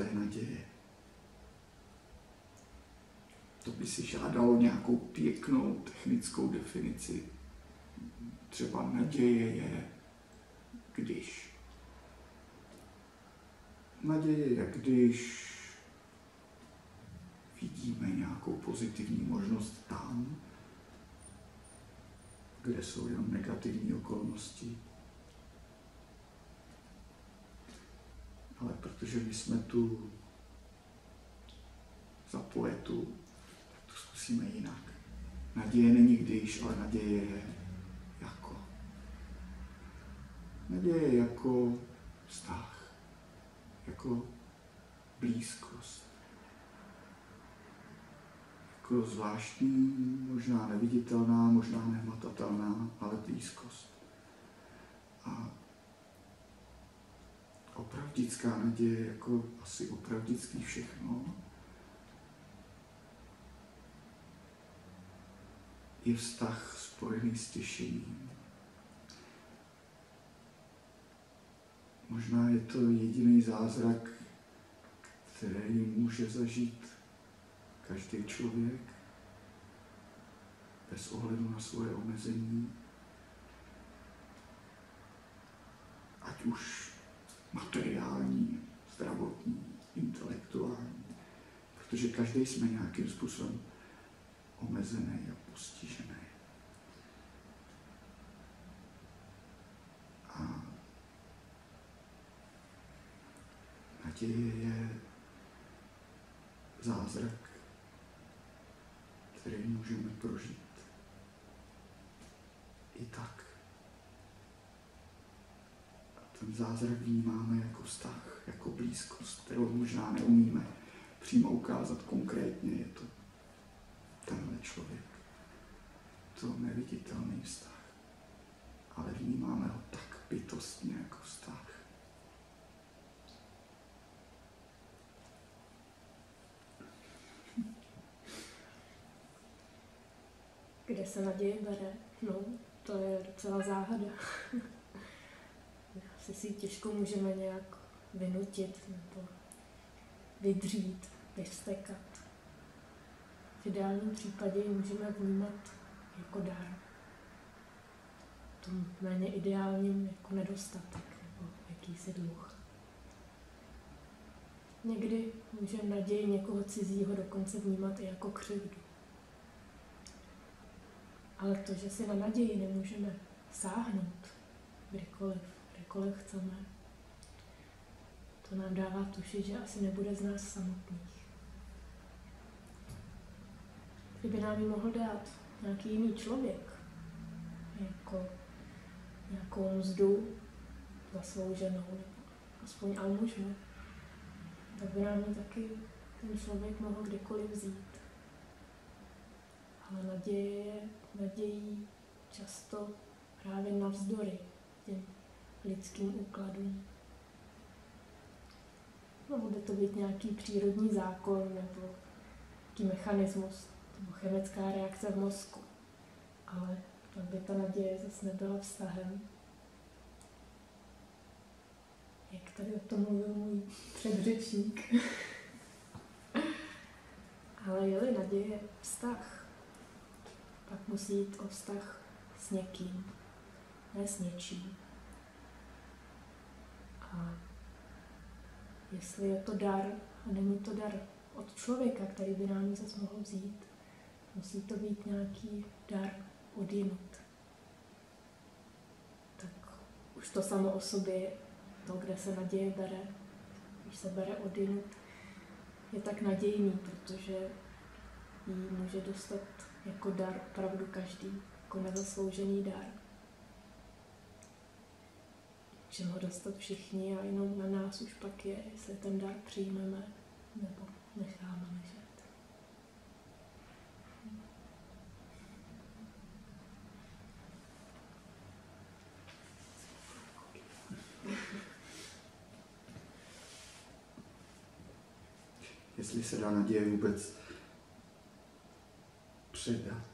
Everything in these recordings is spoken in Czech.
je naděje. To by si žádalo nějakou pěknou technickou definici. Třeba naděje je, když. Naděje je, když vidíme nějakou pozitivní možnost tam, kde jsou jenom negativní okolnosti. Ale protože my jsme tu za poetu, tak to zkusíme jinak. Naděje není když, ale naděje je jako. Naděje je jako vztah, jako blízkost. Jako zvláštní, možná neviditelná, možná nehmatatelná, ale blízkost. A opravdická naděje, jako asi opravdický všechno, je vztah spojený s těšením. Možná je to jediný zázrak, který může zažít každý člověk bez ohledu na svoje omezení, ať už materiální, zdravotní, intelektuální, protože každý jsme nějakým způsobem omezený a postižený. A naděje je zázrak, který můžeme prožít i tak. A ten zázrak vnímáme jako vztah, jako blízkost, kterou možná neumíme přímo ukázat konkrétně. Je to tenhle člověk. To neviditelný vztah. Ale vnímáme ho tak bytostně jako vztah. Kde se naděje bere? No, to je docela záhada. Asi si těžko můžeme nějak vynutit nebo vydřít, vystekat. V ideálním případě ji můžeme vnímat jako dar. V tom méně ideálním jako nedostatek nebo jakýsi dluh. Někdy můžeme naději někoho cizího dokonce vnímat i jako křivdu. Ale to, že si na naději nemůžeme sáhnout kdykoliv, kdykoliv chceme, to nám dává tušit, že asi nebude z nás samotných. Kdyby nám ji mohl dát nějaký jiný člověk, jako nějakou mzdu zaslouženou, nebo aspoň almužnu, tak by nám ji taky ten člověk mohl kdykoliv vzít. Ale naděje je nadějí často právě navzdory těm lidským úkladům. No, bude to být nějaký přírodní zákon nebo nějaký mechanismus nebo chemická reakce v mozku. Ale pak by ta naděje zase nebyla vztahem. Jak tady o tom mluvil můj předřečník. Ale je-li naděje vztah, pak musí jít o vztah s někým, ne s něčím. A jestli je to dar a není to dar od člověka, který by nám zase mohl vzít, musí to být nějaký dar od jinut. Tak už to samo o sobě, to, kde se naděje bere, když se bere od jinut, je tak nadějný, protože ji může dostat jako dar opravdu každý, jako nezasloužený dar. Že ho dostat všichni a jenom na nás už pak je, jestli ten dar přijmeme nebo necháme ležet. Jestli se dá naděje vůbec předat.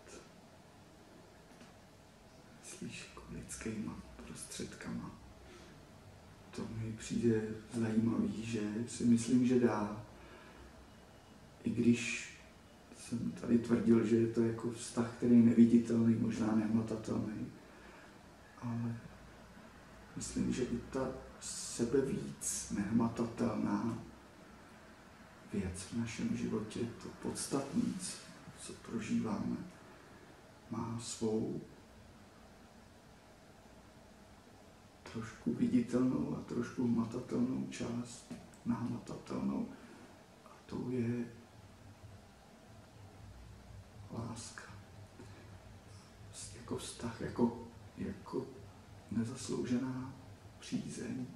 Jako lidskýma prostředkama. To mi přijde zajímavý, že si myslím, že dá. I když jsem tady tvrdil, že je to jako vztah, který je neviditelný, možná nehmatatelný, ale myslím, že i ta sebe víc nehmatatelná věc v našem životě, to podstatné, co prožíváme, má svou trošku viditelnou a trošku hmatatelnou část, nahmatatelnou. A to je láska. Jako vztah, jako, jako nezasloužená přízeň.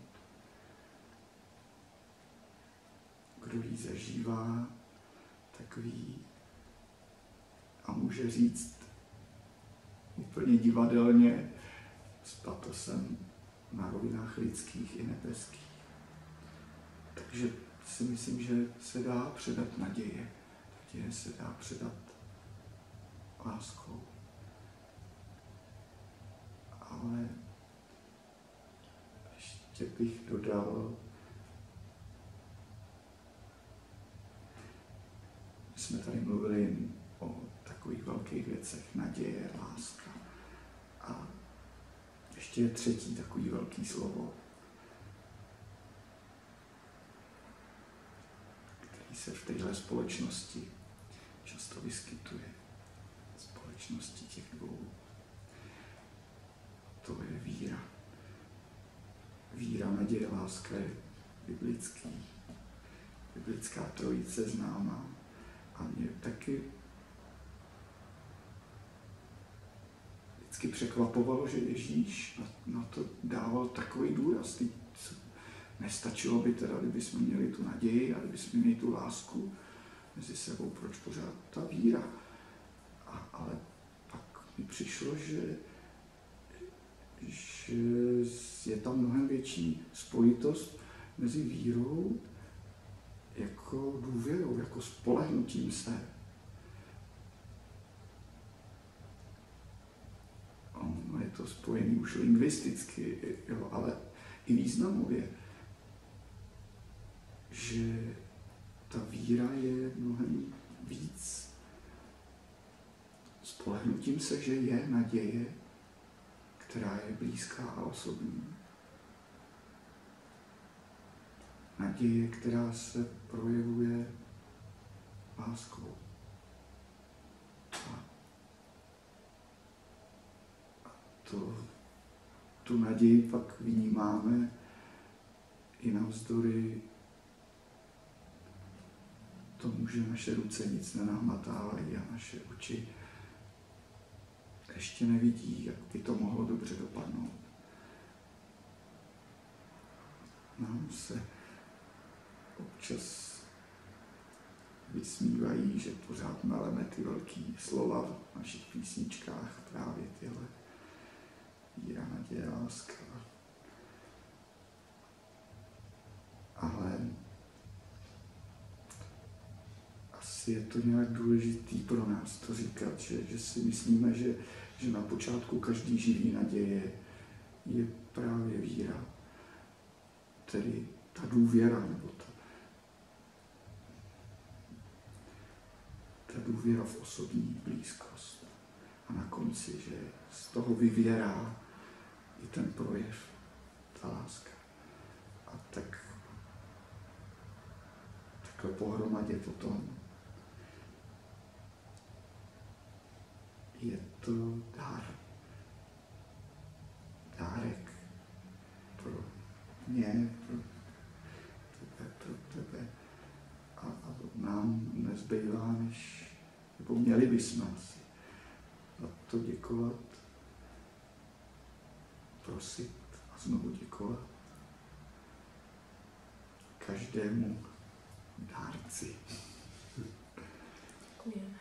Kdo ji zažívá, tak ví a může říct úplně divadelně s patosem na rovinách lidských i nebeských. Takže si myslím, že se dá předat naděje. Naděje se dá předat láskou. Ale ještě bych dodal, jsme tady mluvili o takových velkých věcech, naděje, láska. Ještě je třetí takový velký slovo, který se v téhle společnosti často vyskytuje. Společnosti těch dvou. To je víra. Víra, naděje, láska je biblický. Biblická trojice známá. A mě taky vždycky překvapovalo, že Ježíš na, na to dával takový důraz. Nestačilo by teda, kdyby jsme měli tu naději a kdyby jsme měli tu lásku mezi sebou, proč pořád ta víra. A, ale pak mi přišlo, že, že je tam mnohem větší spojitost mezi vírou jako důvěrou, jako spolehnutím se ono je to spojené už lingvisticky, jo, ale i významově, že ta víra je mnohem víc spolehnutím se, že je naděje, která je blízká a osobní. Naděje, která se projevuje láskou. To, tu naději pak vnímáme i navzdory tomu, že naše ruce nic nenahmatávají a naše oči ještě nevidí, jak by to mohlo dobře dopadnout. Nám se občas vysmívají, že pořád meleme ty velké slova v našich písničkách, právě tyhle víra, naděje, láska. Ale asi je to nějak důležitý pro nás to říkat, že, že si myslíme, že, že na počátku každý živý naděje je právě víra. Tedy ta důvěra, nebo ta, ta důvěra v osobní blízkost. A na konci, že z toho vyvěrá i ten projev, ta láska. A tak takhle pohromadě potom je to dár. Dárek pro mě, pro tebe, pro tebe. A, a nám nezbývá, než, nebo měli bychom asi za to děkovat prosit a znovu děkovat každému dárci. Děkuji.